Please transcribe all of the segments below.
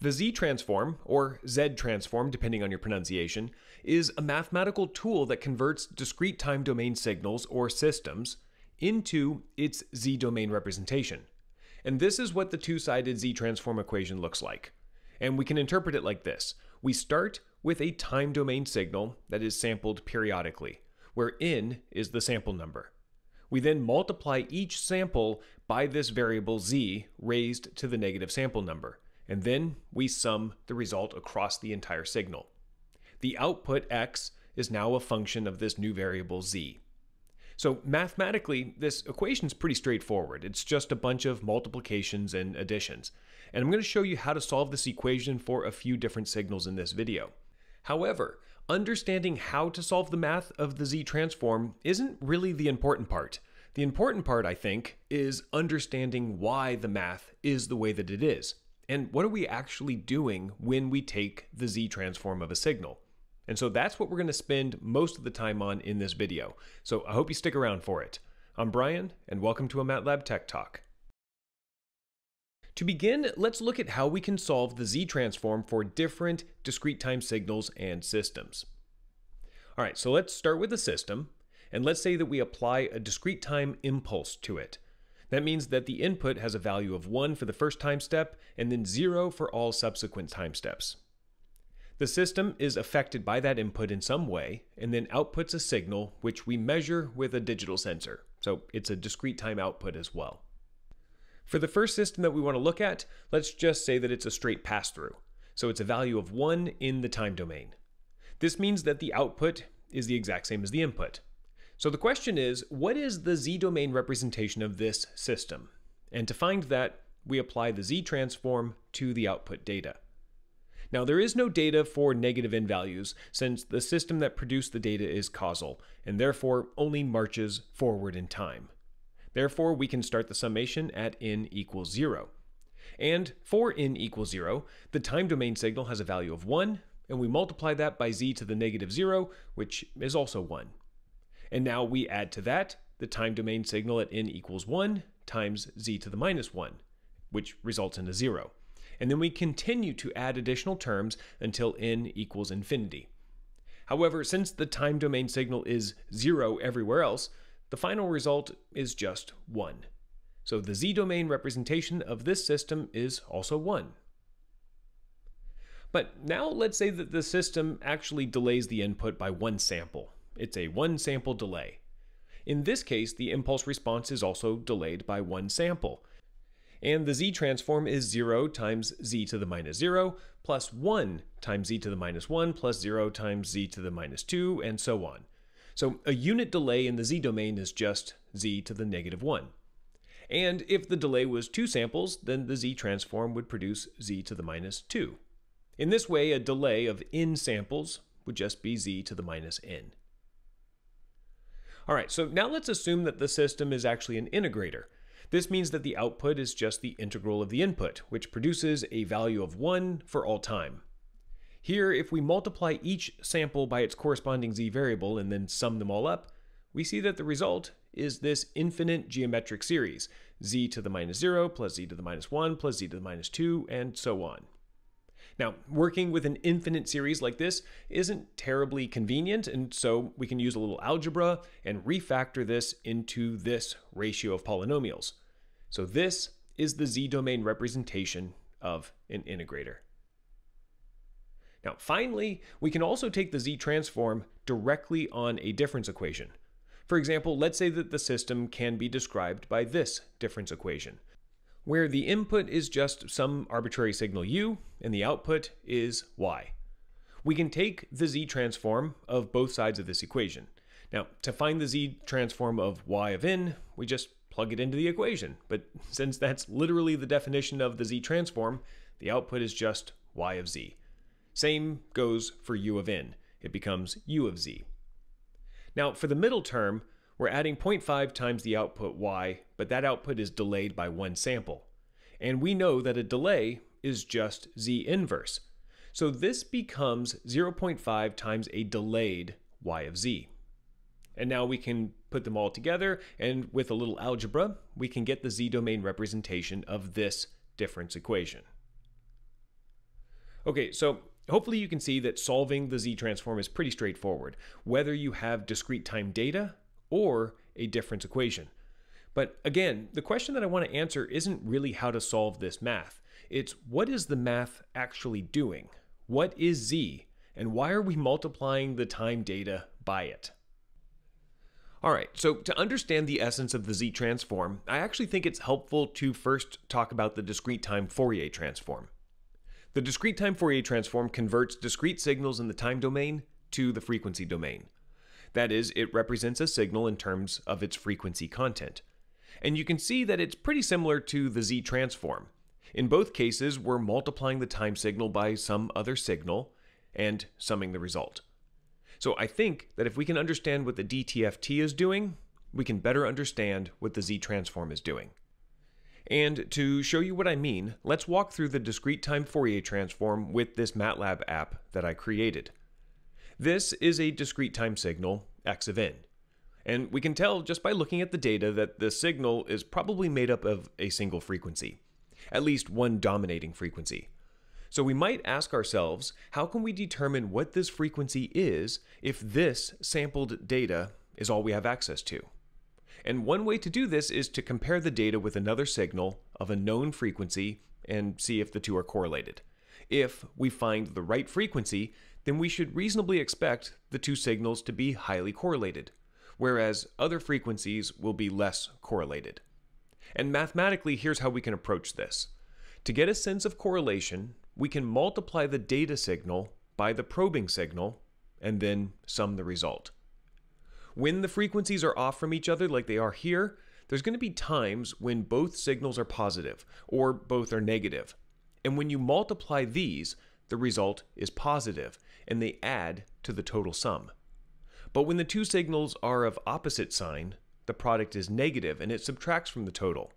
The Z transform, or Z transform depending on your pronunciation, is a mathematical tool that converts discrete time domain signals or systems into its Z domain representation. And this is what the two-sided Z transform equation looks like. And we can interpret it like this. We start with a time domain signal that is sampled periodically, where n is the sample number. We then multiply each sample by this variable z raised to the negative sample number, and then we sum the result across the entire signal. The output x is now a function of this new variable z. So mathematically, this equation is pretty straightforward. It's just a bunch of multiplications and additions. And I'm going to show you how to solve this equation for a few different signals in this video. However, understanding how to solve the math of the z-transform isn't really the important part. The important part, I think, is understanding why the math is the way that it is. And what are we actually doing when we take the z-transform of a signal? And so that's what we're going to spend most of the time on in this video. So I hope you stick around for it. I'm Brian, and welcome to a MATLAB Tech Talk. To begin, let's look at how we can solve the z-transform for different discrete time signals and systems. All right, so let's start with the system, and let's say that we apply a discrete time impulse to it. That means that the input has a value of 1 for the first time step, and then 0 for all subsequent time steps. The system is affected by that input in some way and then outputs a signal which we measure with a digital sensor. So it's a discrete time output as well. For the first system that we want to look at, let's just say that it's a straight pass-through. So it's a value of 1 in the time domain. This means that the output is the exact same as the input. So the question is, what is the z-domain representation of this system? And to find that, we apply the z-transform to the output data. Now, there is no data for negative n values since the system that produced the data is causal, and therefore only marches forward in time. Therefore, we can start the summation at n equals 0. And for n equals 0, the time domain signal has a value of 1, and we multiply that by z to the negative 0, which is also 1. And now we add to that the time domain signal at n equals 1 times z to the minus 1, which results in a 0 and then we continue to add additional terms until n equals infinity. However, since the time domain signal is 0 everywhere else, the final result is just 1. So the z-domain representation of this system is also 1. But now let's say that the system actually delays the input by one sample. It's a one sample delay. In this case, the impulse response is also delayed by one sample, and the z transform is 0 times z to the minus 0 plus 1 times z to the minus 1 plus 0 times z to the minus 2 and so on. So a unit delay in the z domain is just z to the negative 1. And if the delay was two samples, then the z transform would produce z to the minus 2. In this way, a delay of n samples would just be z to the minus n. All right, so now let's assume that the system is actually an integrator. This means that the output is just the integral of the input, which produces a value of 1 for all time. Here, if we multiply each sample by its corresponding z variable and then sum them all up, we see that the result is this infinite geometric series, z to the minus 0 plus z to the minus 1 plus z to the minus 2, and so on. Now, working with an infinite series like this isn't terribly convenient, and so we can use a little algebra and refactor this into this ratio of polynomials. So this is the z-domain representation of an integrator. Now, finally, we can also take the z-transform directly on a difference equation. For example, let's say that the system can be described by this difference equation where the input is just some arbitrary signal u and the output is y. We can take the z transform of both sides of this equation. Now, to find the z transform of y of n, we just plug it into the equation. But since that's literally the definition of the z transform, the output is just y of z. Same goes for u of n. It becomes u of z. Now, for the middle term, we're adding 0.5 times the output y, but that output is delayed by one sample. And we know that a delay is just z inverse. So this becomes 0.5 times a delayed y of z. And now we can put them all together, and with a little algebra, we can get the z-domain representation of this difference equation. Okay, so hopefully you can see that solving the z-transform is pretty straightforward, whether you have discrete time data or a difference equation. But again, the question that I want to answer isn't really how to solve this math. It's what is the math actually doing? What is z? And why are we multiplying the time data by it? All right, so to understand the essence of the Z transform, I actually think it's helpful to first talk about the discrete time Fourier transform. The discrete time Fourier transform converts discrete signals in the time domain to the frequency domain. That is, it represents a signal in terms of its frequency content. And you can see that it's pretty similar to the Z transform. In both cases, we're multiplying the time signal by some other signal and summing the result. So I think that if we can understand what the DTFT is doing, we can better understand what the Z transform is doing. And to show you what I mean, let's walk through the discrete time Fourier transform with this MATLAB app that I created. This is a discrete time signal, x of n. And we can tell just by looking at the data that the signal is probably made up of a single frequency, at least one dominating frequency. So we might ask ourselves, how can we determine what this frequency is if this sampled data is all we have access to? And one way to do this is to compare the data with another signal of a known frequency and see if the two are correlated. If we find the right frequency, then we should reasonably expect the two signals to be highly correlated, whereas other frequencies will be less correlated. And mathematically, here's how we can approach this. To get a sense of correlation, we can multiply the data signal by the probing signal and then sum the result. When the frequencies are off from each other like they are here, there's going to be times when both signals are positive or both are negative. And when you multiply these, the result is positive and they add to the total sum. But when the two signals are of opposite sign, the product is negative and it subtracts from the total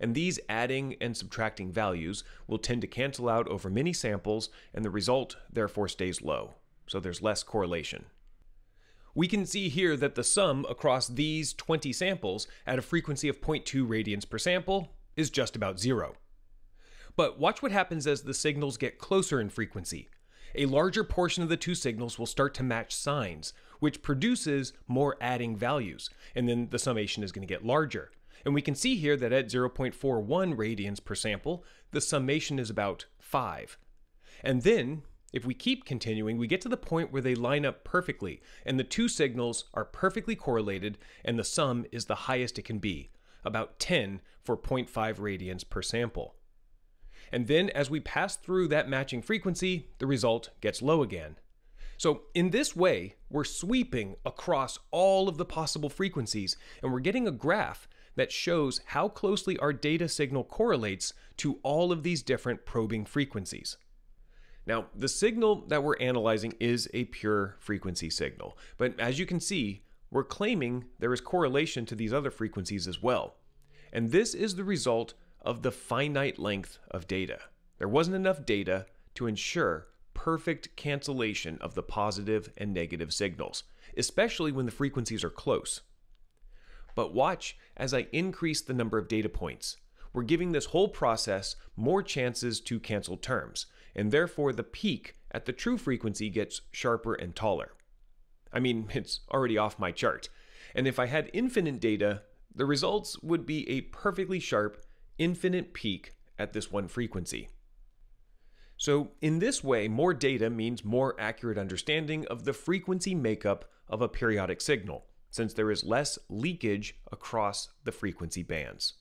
and these adding and subtracting values will tend to cancel out over many samples, and the result therefore stays low, so there's less correlation. We can see here that the sum across these 20 samples at a frequency of 0.2 radians per sample is just about zero. But watch what happens as the signals get closer in frequency. A larger portion of the two signals will start to match signs, which produces more adding values, and then the summation is going to get larger. And we can see here that at 0.41 radians per sample, the summation is about 5. And then, if we keep continuing, we get to the point where they line up perfectly, and the two signals are perfectly correlated, and the sum is the highest it can be, about 10 for 0.5 radians per sample. And then, as we pass through that matching frequency, the result gets low again. So, in this way, we're sweeping across all of the possible frequencies, and we're getting a graph that shows how closely our data signal correlates to all of these different probing frequencies. Now, the signal that we're analyzing is a pure frequency signal, but as you can see, we're claiming there is correlation to these other frequencies as well. And this is the result of the finite length of data. There wasn't enough data to ensure perfect cancellation of the positive and negative signals, especially when the frequencies are close. But watch as I increase the number of data points. We're giving this whole process more chances to cancel terms, and therefore the peak at the true frequency gets sharper and taller. I mean, it's already off my chart. And if I had infinite data, the results would be a perfectly sharp, infinite peak at this one frequency. So, in this way, more data means more accurate understanding of the frequency makeup of a periodic signal since there is less leakage across the frequency bands.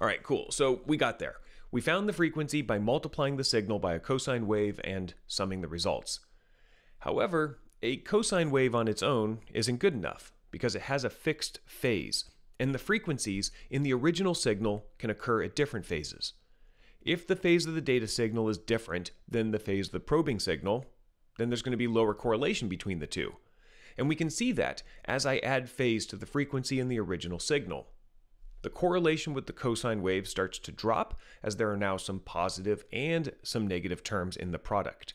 All right, cool. So we got there. We found the frequency by multiplying the signal by a cosine wave and summing the results. However, a cosine wave on its own isn't good enough because it has a fixed phase, and the frequencies in the original signal can occur at different phases. If the phase of the data signal is different than the phase of the probing signal, then there's going to be lower correlation between the two and we can see that as I add phase to the frequency in the original signal. The correlation with the cosine wave starts to drop as there are now some positive and some negative terms in the product.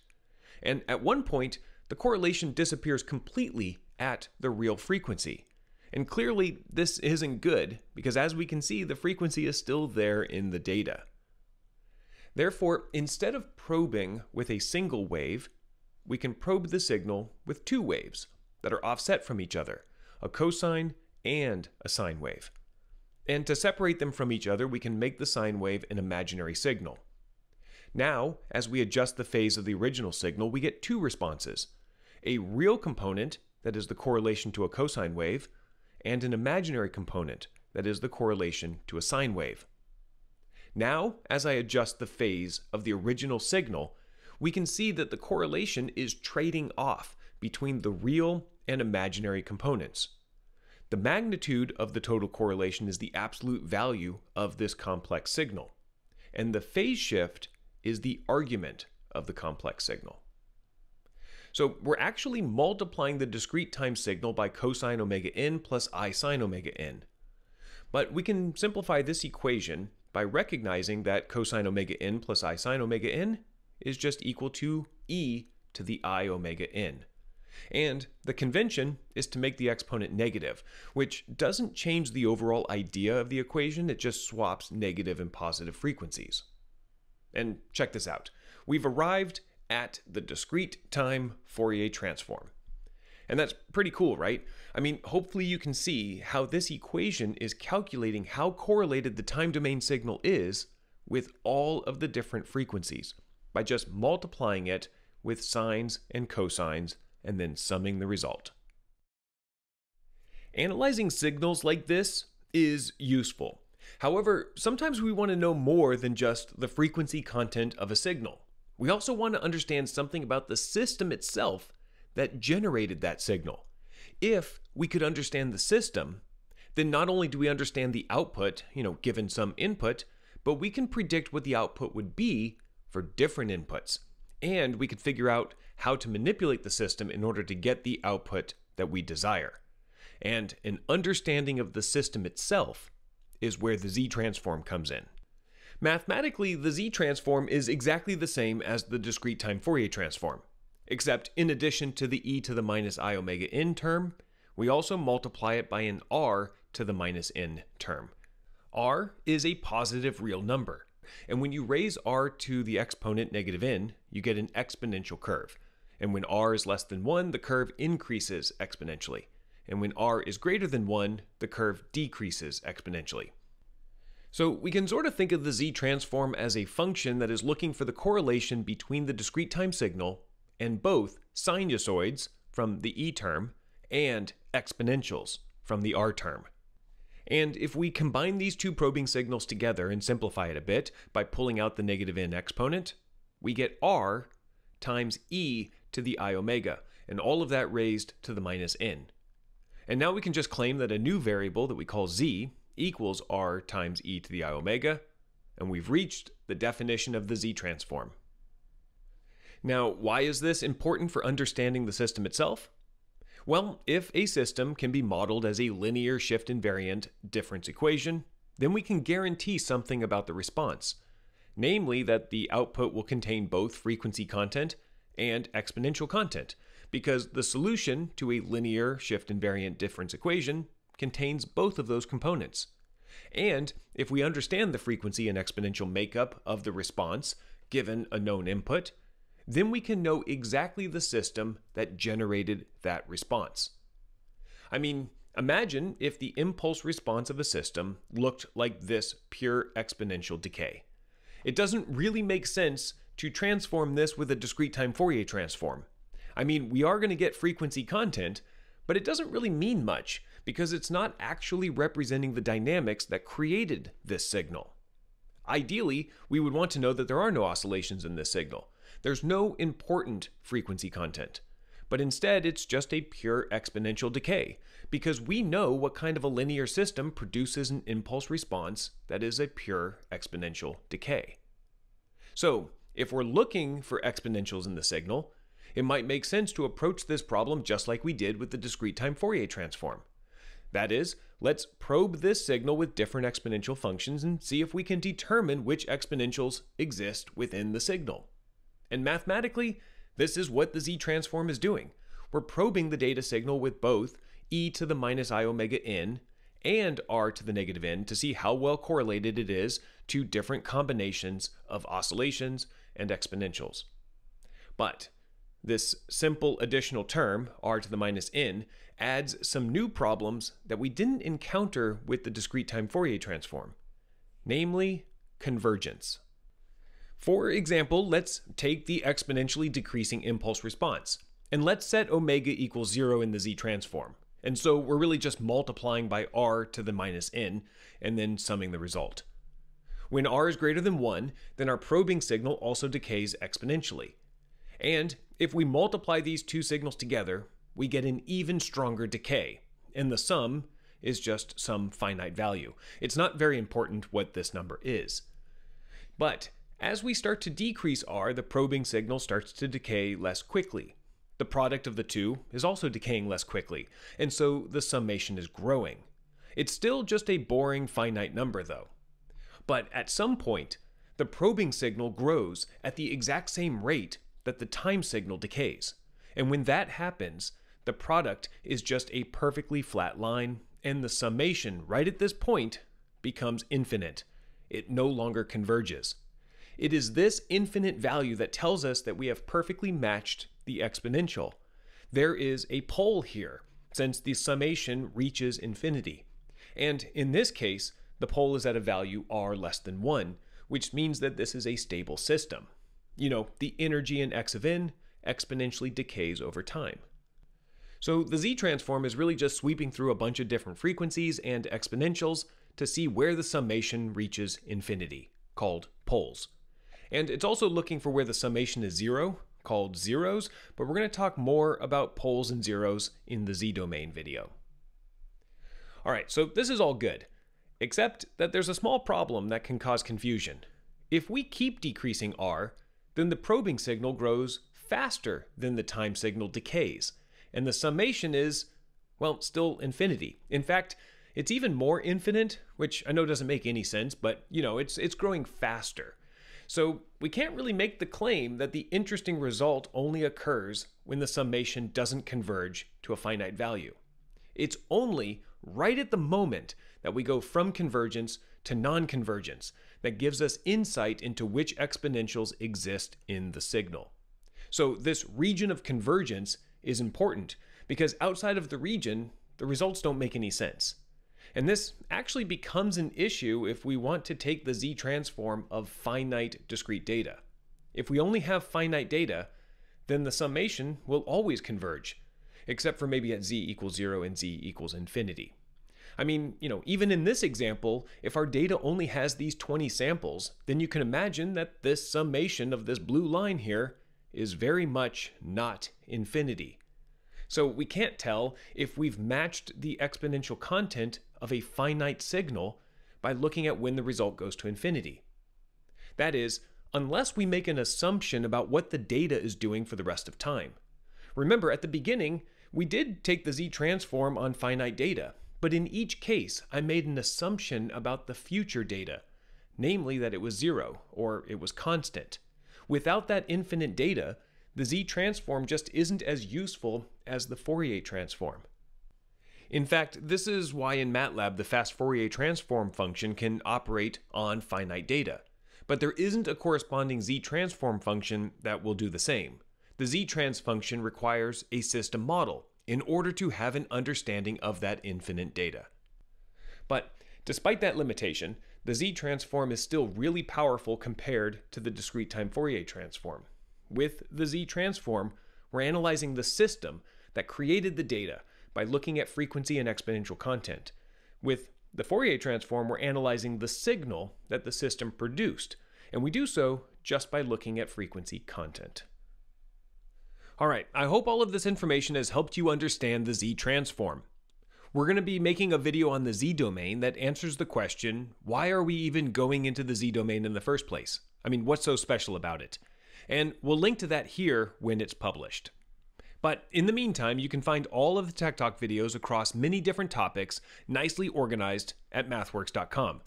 And at one point, the correlation disappears completely at the real frequency. And clearly, this isn't good because as we can see, the frequency is still there in the data. Therefore, instead of probing with a single wave, we can probe the signal with two waves that are offset from each other, a cosine and a sine wave. And to separate them from each other, we can make the sine wave an imaginary signal. Now, as we adjust the phase of the original signal, we get two responses a real component, that is the correlation to a cosine wave, and an imaginary component, that is the correlation to a sine wave. Now, as I adjust the phase of the original signal, we can see that the correlation is trading off between the real and imaginary components. The magnitude of the total correlation is the absolute value of this complex signal, and the phase shift is the argument of the complex signal. So we're actually multiplying the discrete time signal by cosine omega n plus i sine omega n. But we can simplify this equation by recognizing that cosine omega n plus i sine omega n is just equal to e to the i omega n. And the convention is to make the exponent negative, which doesn't change the overall idea of the equation, it just swaps negative and positive frequencies. And check this out. We've arrived at the discrete time Fourier transform. And that's pretty cool, right? I mean, hopefully you can see how this equation is calculating how correlated the time domain signal is with all of the different frequencies by just multiplying it with sines and cosines and then summing the result. Analyzing signals like this is useful. However, sometimes we want to know more than just the frequency content of a signal. We also want to understand something about the system itself that generated that signal. If we could understand the system, then not only do we understand the output, you know, given some input, but we can predict what the output would be for different inputs. And we could figure out how to manipulate the system in order to get the output that we desire. And an understanding of the system itself is where the Z transform comes in. Mathematically, the Z transform is exactly the same as the discrete time Fourier transform, except in addition to the e to the minus i omega n term, we also multiply it by an r to the minus n term. r is a positive real number, and when you raise r to the exponent negative n, you get an exponential curve. And when r is less than 1, the curve increases exponentially. And when r is greater than 1, the curve decreases exponentially. So we can sort of think of the z transform as a function that is looking for the correlation between the discrete time signal and both sinusoids from the e term and exponentials from the r term. And if we combine these two probing signals together and simplify it a bit by pulling out the negative n exponent, we get r times e to the i omega, and all of that raised to the minus n. And now we can just claim that a new variable that we call z equals r times e to the i omega, and we've reached the definition of the z transform. Now, why is this important for understanding the system itself? Well, if a system can be modeled as a linear shift invariant difference equation, then we can guarantee something about the response, namely that the output will contain both frequency content and exponential content, because the solution to a linear shift invariant difference equation contains both of those components. And if we understand the frequency and exponential makeup of the response given a known input, then we can know exactly the system that generated that response. I mean, imagine if the impulse response of a system looked like this pure exponential decay. It doesn't really make sense to transform this with a discrete time Fourier transform. I mean, we are going to get frequency content, but it doesn't really mean much because it's not actually representing the dynamics that created this signal. Ideally, we would want to know that there are no oscillations in this signal. There's no important frequency content. But instead, it's just a pure exponential decay, because we know what kind of a linear system produces an impulse response that is a pure exponential decay. So, if we're looking for exponentials in the signal, it might make sense to approach this problem just like we did with the discrete time Fourier transform. That is, let's probe this signal with different exponential functions and see if we can determine which exponentials exist within the signal. And mathematically, this is what the z transform is doing. We're probing the data signal with both e to the minus i omega n and r to the negative n to see how well correlated it is to different combinations of oscillations and exponentials. But this simple additional term, r to the minus n, adds some new problems that we didn't encounter with the discrete time Fourier transform, namely convergence. For example, let's take the exponentially decreasing impulse response, and let's set omega equals zero in the z transform. And so we're really just multiplying by r to the minus n, and then summing the result. When r is greater than 1, then our probing signal also decays exponentially. And if we multiply these two signals together, we get an even stronger decay, and the sum is just some finite value. It's not very important what this number is. But as we start to decrease r, the probing signal starts to decay less quickly. The product of the two is also decaying less quickly, and so the summation is growing. It's still just a boring finite number, though. But at some point, the probing signal grows at the exact same rate that the time signal decays. And when that happens, the product is just a perfectly flat line, and the summation right at this point becomes infinite. It no longer converges. It is this infinite value that tells us that we have perfectly matched the exponential. There is a pole here, since the summation reaches infinity. And in this case, the pole is at a value r less than 1, which means that this is a stable system. You know, the energy in x of n exponentially decays over time. So the z transform is really just sweeping through a bunch of different frequencies and exponentials to see where the summation reaches infinity, called poles. And it's also looking for where the summation is zero, called zeros, but we're going to talk more about poles and zeros in the z domain video. All right, so this is all good. Except that there's a small problem that can cause confusion. If we keep decreasing r, then the probing signal grows faster than the time signal decays, and the summation is, well, still infinity. In fact, it's even more infinite, which I know doesn't make any sense, but you know, it's it's growing faster. So we can't really make the claim that the interesting result only occurs when the summation doesn't converge to a finite value. It's only right at the moment that we go from convergence to non-convergence that gives us insight into which exponentials exist in the signal. So this region of convergence is important because outside of the region, the results don't make any sense. And this actually becomes an issue if we want to take the z transform of finite discrete data. If we only have finite data, then the summation will always converge, except for maybe at z equals 0 and z equals infinity. I mean, you know, even in this example, if our data only has these 20 samples, then you can imagine that this summation of this blue line here is very much not infinity. So we can't tell if we've matched the exponential content of a finite signal by looking at when the result goes to infinity. That is, unless we make an assumption about what the data is doing for the rest of time. Remember, at the beginning, we did take the z transform on finite data, but in each case, I made an assumption about the future data, namely that it was zero, or it was constant. Without that infinite data, the Z transform just isn't as useful as the Fourier transform. In fact, this is why in MATLAB the fast Fourier transform function can operate on finite data. But there isn't a corresponding Z transform function that will do the same. The ztrans function requires a system model, in order to have an understanding of that infinite data. But despite that limitation, the Z transform is still really powerful compared to the discrete time Fourier transform. With the Z transform, we're analyzing the system that created the data by looking at frequency and exponential content. With the Fourier transform, we're analyzing the signal that the system produced, and we do so just by looking at frequency content. All right, I hope all of this information has helped you understand the Z transform. We're going to be making a video on the Z domain that answers the question, why are we even going into the Z domain in the first place? I mean, what's so special about it? And we'll link to that here when it's published. But in the meantime, you can find all of the Tech Talk videos across many different topics nicely organized at mathworks.com.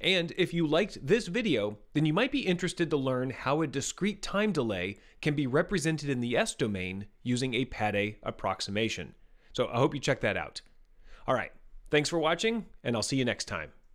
And if you liked this video, then you might be interested to learn how a discrete time delay can be represented in the S domain using a Pade approximation. So I hope you check that out. All right, Thanks for watching, and I'll see you next time.